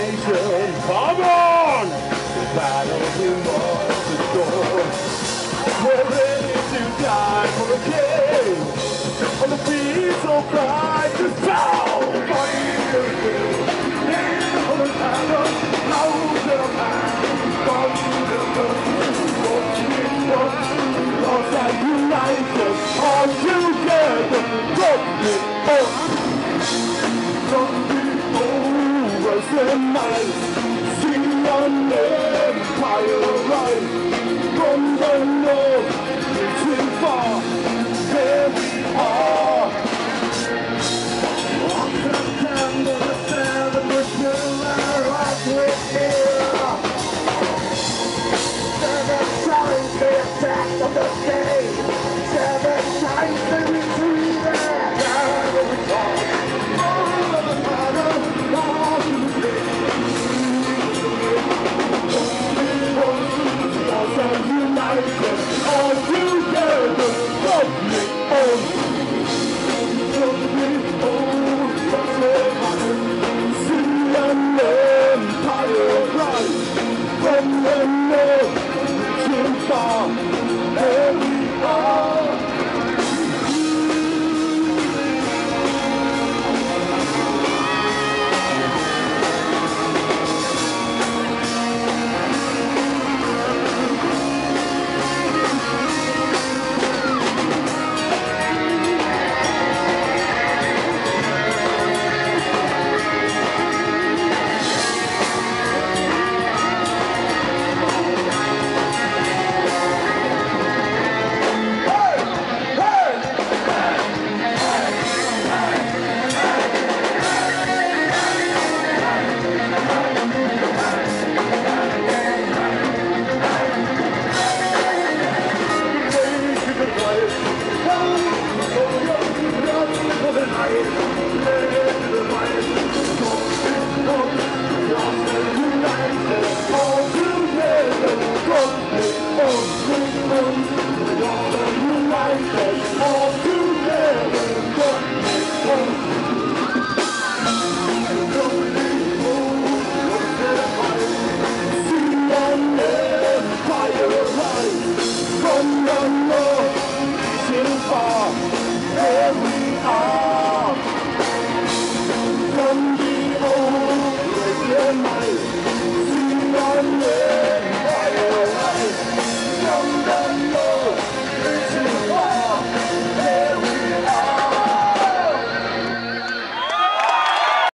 formation. Come on! The battle we must adore. We're ready to die for the king. On the beat so bright to sound. On the. Cause I unite us all together. Be empire rise from the north, reaching far.